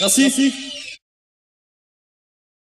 Assim, assim.